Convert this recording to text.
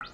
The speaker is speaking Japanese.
you